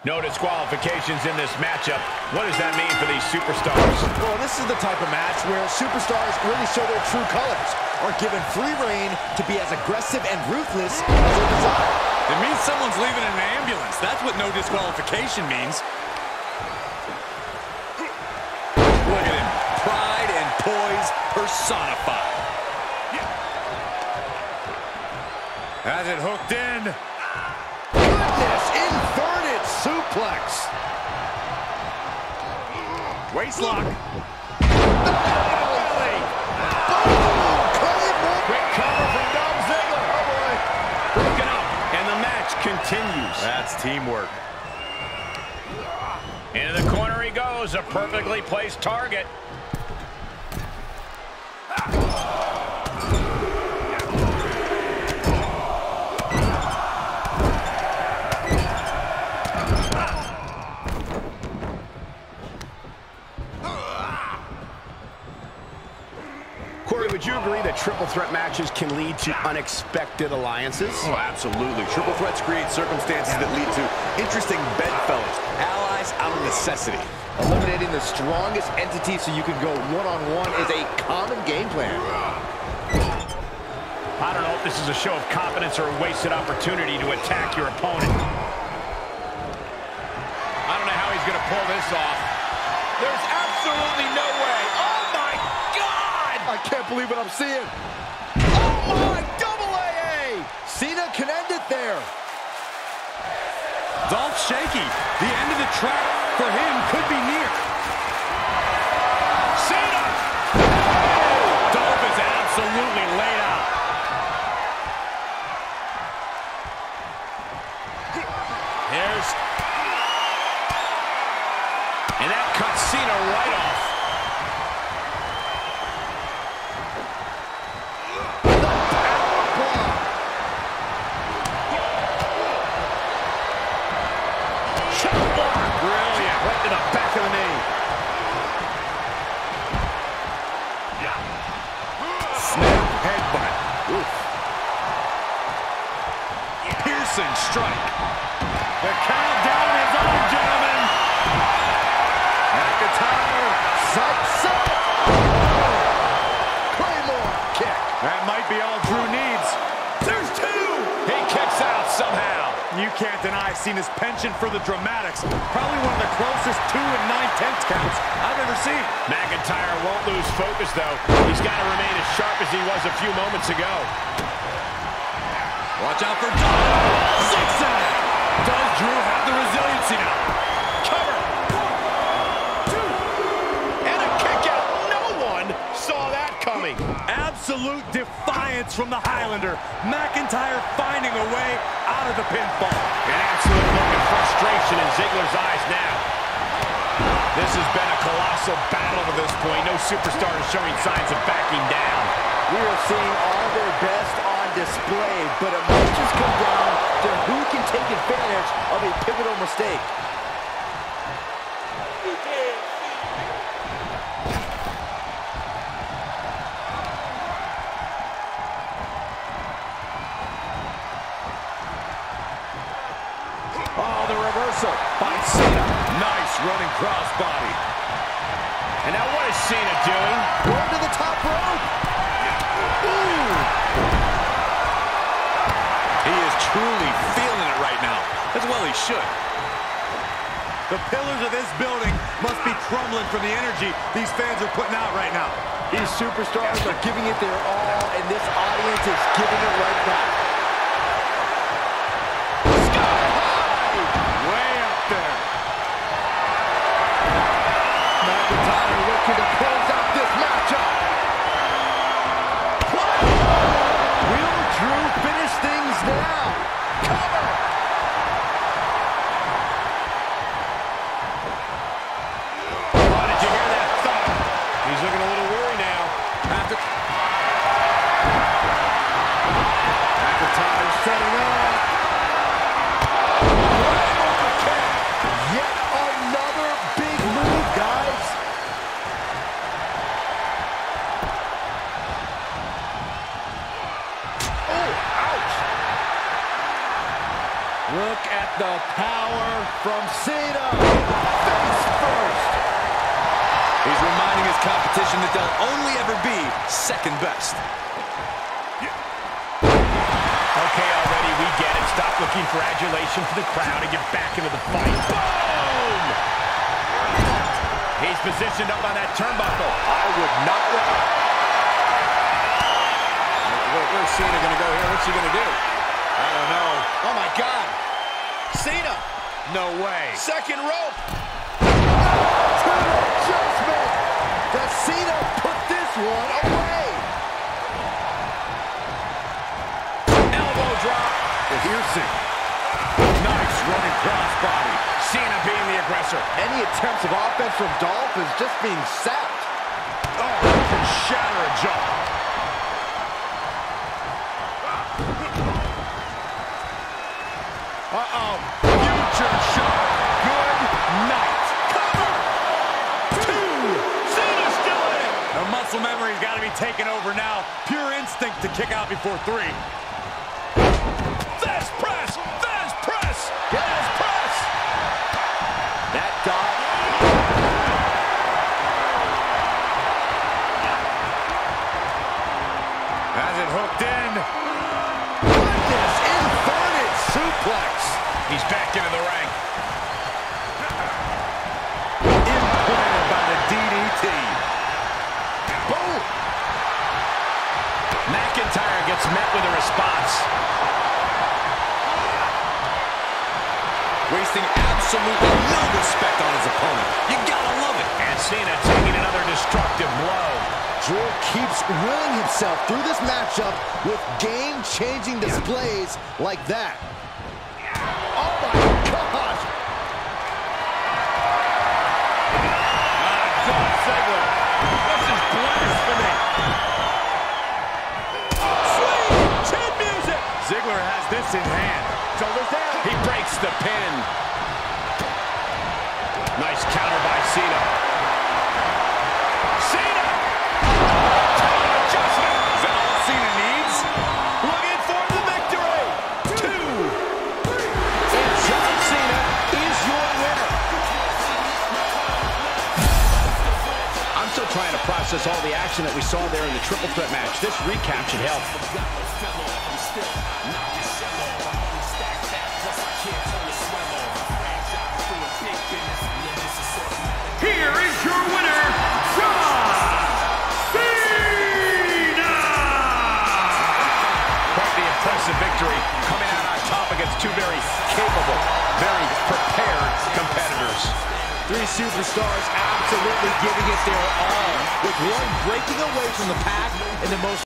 No disqualifications in this matchup. What does that mean for these superstars? Well, this is the type of match where superstars really show their true colors, are given free reign to be as aggressive and ruthless as they desire. It means someone's leaving in an ambulance. That's what no disqualification means. Look at him. Pride and poise personified. Has it hooked in. The match continues. That's teamwork. Into the corner he goes, a perfectly placed target. Corey, would you agree that triple threat matches can lead to unexpected alliances? Oh, absolutely. Triple threats create circumstances that lead to interesting bedfellows, allies out of necessity. Eliminating the strongest entity so you can go one-on-one -on -one is a common game plan. I don't know if this is a show of confidence or a wasted opportunity to attack your opponent. I don't know how he's going to pull this off. There's absolutely no way. I can't believe what I'm seeing. Oh, my double AA! Cena can end it there. Dolph shaky. The end of the track for him could be near. Cena! Dolph is absolutely laid out. Here's... And that cuts Cena right off. Can't deny I've seen his penchant for the dramatics. Probably one of the closest two and nine-tenths counts I've ever seen. McIntyre won't lose focus, though. He's got to remain as sharp as he was a few moments ago. Watch out for Dolph. Zigzag. Does Drew have the resiliency now? Cover. One, two. And a kick out. No one saw that coming. Absolute defiance from the Highlander. McIntyre finding a way out of the pinfall. An absolute look of frustration in Ziggler's eyes now. This has been a colossal battle to this point. No superstar is showing signs of backing down. We are seeing all their best on display, but it might just come down to who can take advantage of a pivotal mistake. Now what is Cena doing? Going to the top rope. Ooh. He is truly feeling it right now. As well he should. The pillars of this building must be crumbling from the energy these fans are putting out right now. These superstars are giving it their all, and this audience is giving it right back. Sky. Way up there. McIntyre looking to close out the power from Cena. Face first. He's reminding his competition that they'll only ever be second best. Okay, already, we get it. Stop looking for adulation from the crowd and get back into the fight. Boom! He's positioned up on that turnbuckle. I would not let... Where, where's Cena going to go here? What's he going to do? I don't know. Oh, my God. Cena. No way. Second rope. The adjustment. Does Cena put this one away? Elbow drop. Piercing. Nice running crossbody. Cena being the aggressor. Any attempts of offense from Dolph is just being sapped. Oh, shatter a jaw. Uh-oh. Future Shock. Good night. Cover. Two. Cena's still in it. The muscle memory's got to be taken over now. Pure instinct to kick out before three. Fast press. Fast press. Fast press. That dot. Has it hooked in. He's back into the ring. Implanted by the DDT. Boom. McIntyre gets met with a response. Wasting absolutely no respect on his opponent. You gotta love it. And Cena taking another destructive blow. Drew keeps willing himself through this matchup with game-changing displays like that. In hand. Shoulders down. He breaks the pin. Nice counter by. Cena! Process all the action that we saw there in the triple threat match. This recap should help. Here is your winner, John Cena! Quite the impressive victory coming out on top against two very capable, very prepared competitors. Three superstars absolutely giving it their all, with one breaking away from the pack in the most